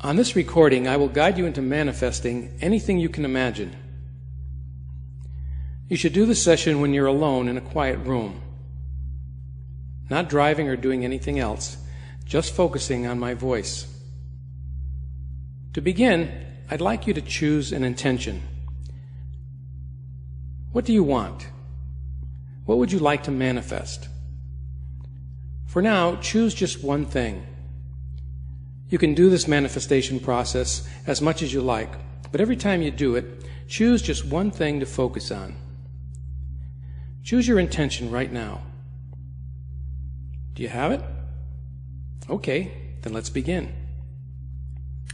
On this recording, I will guide you into manifesting anything you can imagine. You should do the session when you're alone in a quiet room, not driving or doing anything else, just focusing on my voice. To begin, I'd like you to choose an intention. What do you want? What would you like to manifest? For now, choose just one thing. You can do this manifestation process as much as you like, but every time you do it, choose just one thing to focus on. Choose your intention right now. Do you have it? Okay, then let's begin.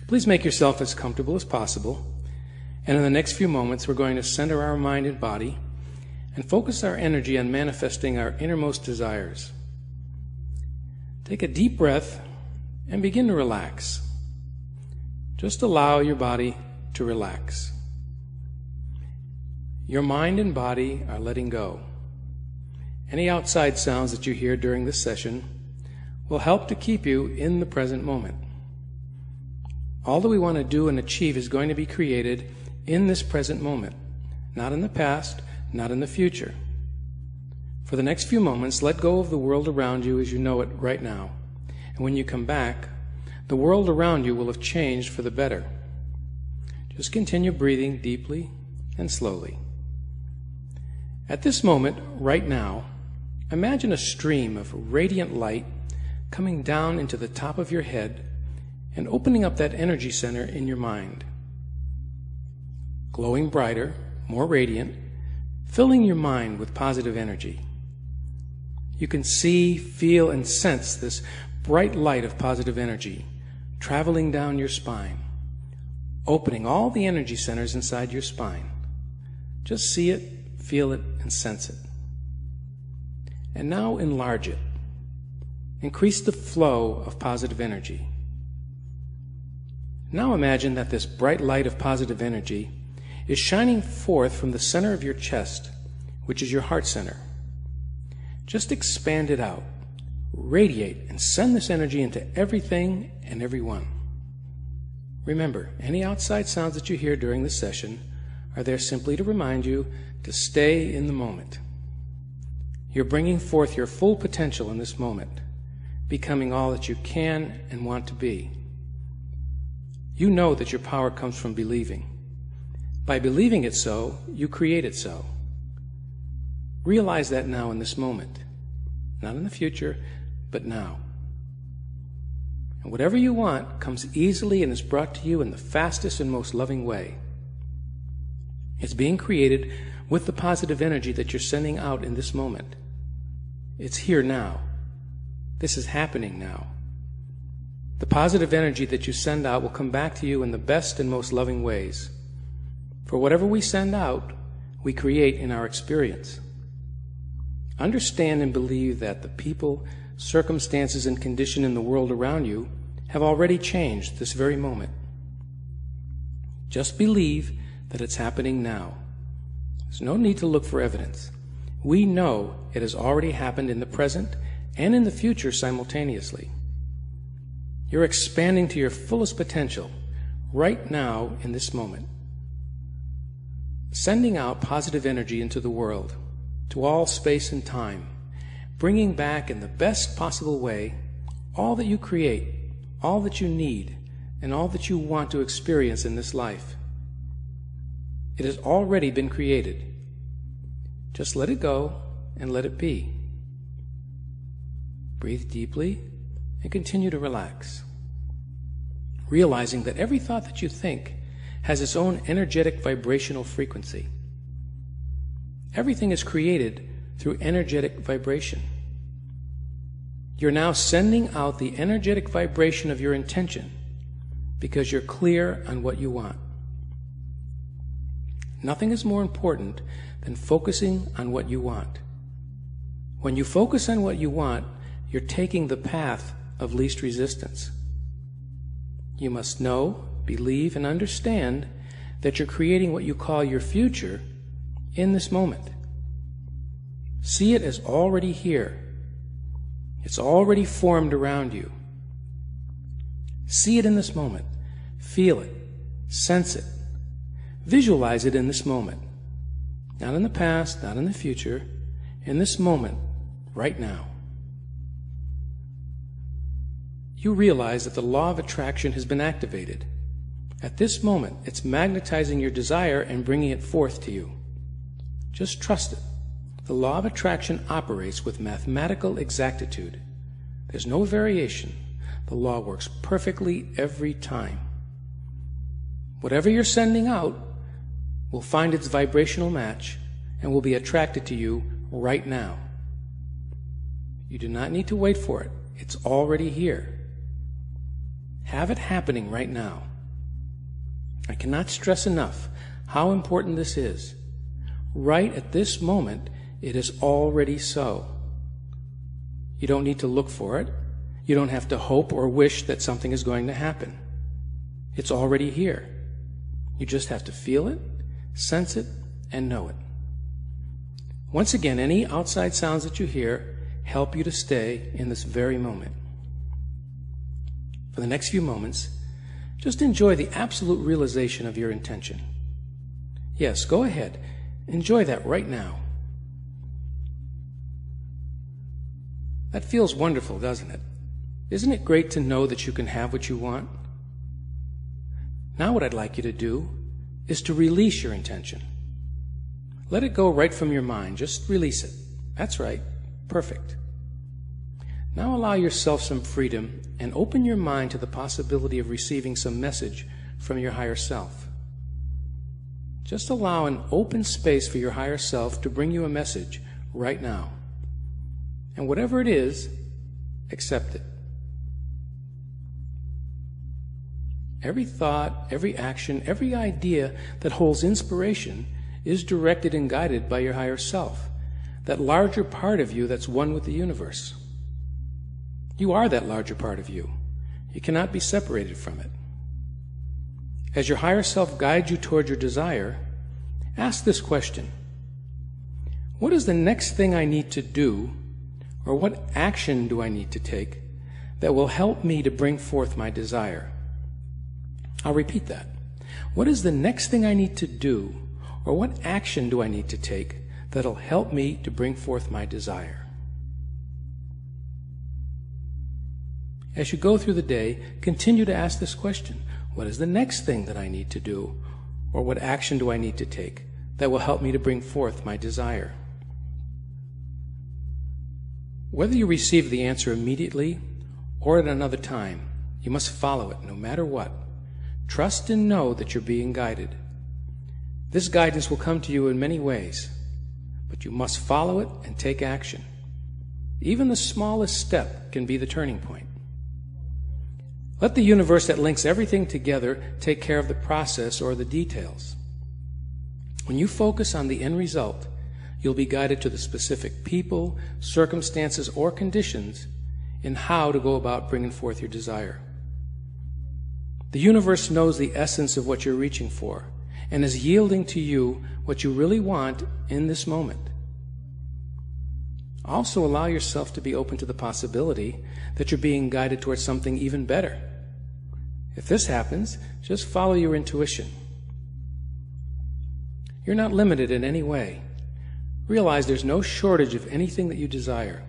Please make yourself as comfortable as possible. And in the next few moments, we're going to center our mind and body and focus our energy on manifesting our innermost desires. Take a deep breath and begin to relax. Just allow your body to relax. Your mind and body are letting go. Any outside sounds that you hear during this session will help to keep you in the present moment. All that we want to do and achieve is going to be created in this present moment, not in the past, not in the future. For the next few moments, let go of the world around you as you know it right now. And when you come back, the world around you will have changed for the better. Just continue breathing deeply and slowly. At this moment, right now, imagine a stream of radiant light coming down into the top of your head and opening up that energy center in your mind. Glowing brighter, more radiant, filling your mind with positive energy. You can see, feel, and sense this bright light of positive energy traveling down your spine, opening all the energy centers inside your spine. Just see it, feel it, and sense it. And now enlarge it. Increase the flow of positive energy. Now imagine that this bright light of positive energy is shining forth from the center of your chest, which is your heart center. Just expand it out, radiate, and send this energy into everything and everyone. Remember, any outside sounds that you hear during the session are there simply to remind you to stay in the moment. You're bringing forth your full potential in this moment, becoming all that you can and want to be. You know that your power comes from believing. By believing it so, you create it so. Realize that now in this moment. Not in the future, but now. And whatever you want comes easily and is brought to you in the fastest and most loving way. It's being created with the positive energy that you're sending out in this moment. It's here now. This is happening now. The positive energy that you send out will come back to you in the best and most loving ways. For whatever we send out, we create in our experience. Understand and believe that the people, circumstances, and condition in the world around you have already changed this very moment. Just believe that it's happening now. There's no need to look for evidence. We know it has already happened in the present and in the future simultaneously. You're expanding to your fullest potential right now in this moment. Sending out positive energy into the world, to all space and time, bringing back in the best possible way all that you create, all that you need, and all that you want to experience in this life. It has already been created. Just let it go and let it be. Breathe deeply and continue to relax. Realizing that every thought that you think has its own energetic vibrational frequency. Everything is created through energetic vibration. You're now sending out the energetic vibration of your intention because you're clear on what you want. Nothing is more important than focusing on what you want. When you focus on what you want, you're taking the path of least resistance. You must know, believe, and understand that you're creating what you call your future in this moment. See it as already here. It's already formed around you. See it in this moment. Feel it. Sense it. Visualize it in this moment. Not in the past, not in the future. In this moment, right now. You realize that the law of attraction has been activated. At this moment, it's magnetizing your desire and bringing it forth to you. Just trust it. The law of attraction operates with mathematical exactitude. There's no variation. The law works perfectly every time. Whatever you're sending out will find its vibrational match and will be attracted to you right now. You do not need to wait for it. It's already here. Have it happening right now. I cannot stress enough how important this is. Right at this moment, it is already so. You don't need to look for it. You don't have to hope or wish that something is going to happen. It's already here. You just have to feel it, sense it, and know it. Once again, any outside sounds that you hear help you to stay in this very moment. For the next few moments, just enjoy the absolute realization of your intention. Yes, go ahead. Enjoy that right now. That feels wonderful, doesn't it? Isn't it great to know that you can have what you want? Now, what I'd like you to do is to release your intention. Let it go right from your mind. Just release it. That's right. Perfect. Now allow yourself some freedom and open your mind to the possibility of receiving some message from your higher self. Just allow an open space for your higher self to bring you a message right now. And whatever it is, accept it. Every thought, every action, every idea that holds inspiration is directed and guided by your higher self, that larger part of you that's one with the universe. You are that larger part of you. You cannot be separated from it. As your higher self guides you toward your desire, ask this question What is the next thing I need to do, or what action do I need to take that will help me to bring forth my desire? I'll repeat that. What is the next thing I need to do, or what action do I need to take that'll help me to bring forth my desire? As you go through the day, continue to ask this question What is the next thing that I need to do? Or what action do I need to take that will help me to bring forth my desire? Whether you receive the answer immediately or at another time, you must follow it no matter what. Trust and know that you're being guided. This guidance will come to you in many ways, but you must follow it and take action. Even the smallest step can be the turning point. Let the universe that links everything together take care of the process or the details. When you focus on the end result, you'll be guided to the specific people, circumstances, or conditions in how to go about bringing forth your desire. The universe knows the essence of what you're reaching for and is yielding to you what you really want in this moment. Also, allow yourself to be open to the possibility that you're being guided towards something even better. If this happens, just follow your intuition. You're not limited in any way. Realize there's no shortage of anything that you desire.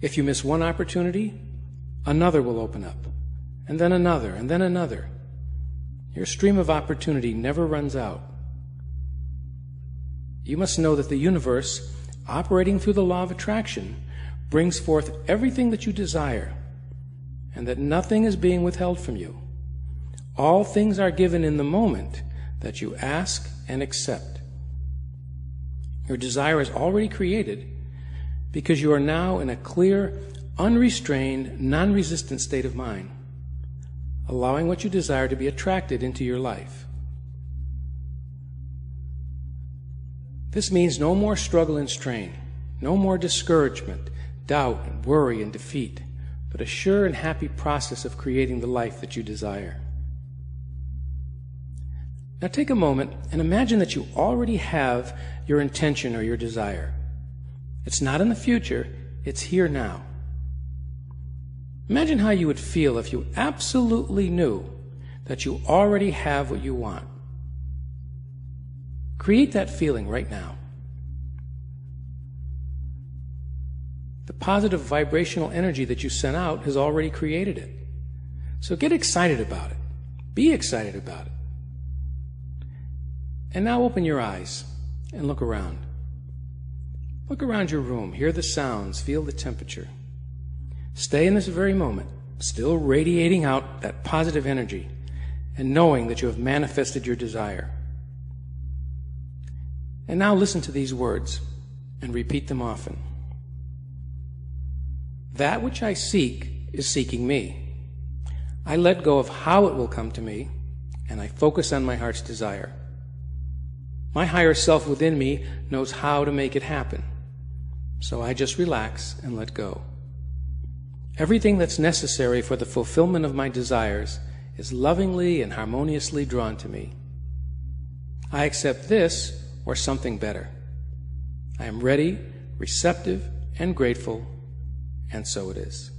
If you miss one opportunity, another will open up, and then another, and then another. Your stream of opportunity never runs out. You must know that the universe, operating through the law of attraction, brings forth everything that you desire and that nothing is being withheld from you. All things are given in the moment that you ask and accept. Your desire is already created because you are now in a clear, unrestrained, non resistant state of mind, allowing what you desire to be attracted into your life. This means no more struggle and strain, no more discouragement, doubt, worry, and defeat but a sure and happy process of creating the life that you desire. Now take a moment and imagine that you already have your intention or your desire. It's not in the future, it's here now. Imagine how you would feel if you absolutely knew that you already have what you want. Create that feeling right now. The positive vibrational energy that you sent out has already created it. So get excited about it. Be excited about it. And now open your eyes and look around. Look around your room, hear the sounds, feel the temperature. Stay in this very moment, still radiating out that positive energy and knowing that you have manifested your desire. And now listen to these words and repeat them often. That which I seek is seeking me. I let go of how it will come to me, and I focus on my heart's desire. My higher self within me knows how to make it happen. So I just relax and let go. Everything that's necessary for the fulfillment of my desires is lovingly and harmoniously drawn to me. I accept this or something better. I am ready, receptive, and grateful, and so it is.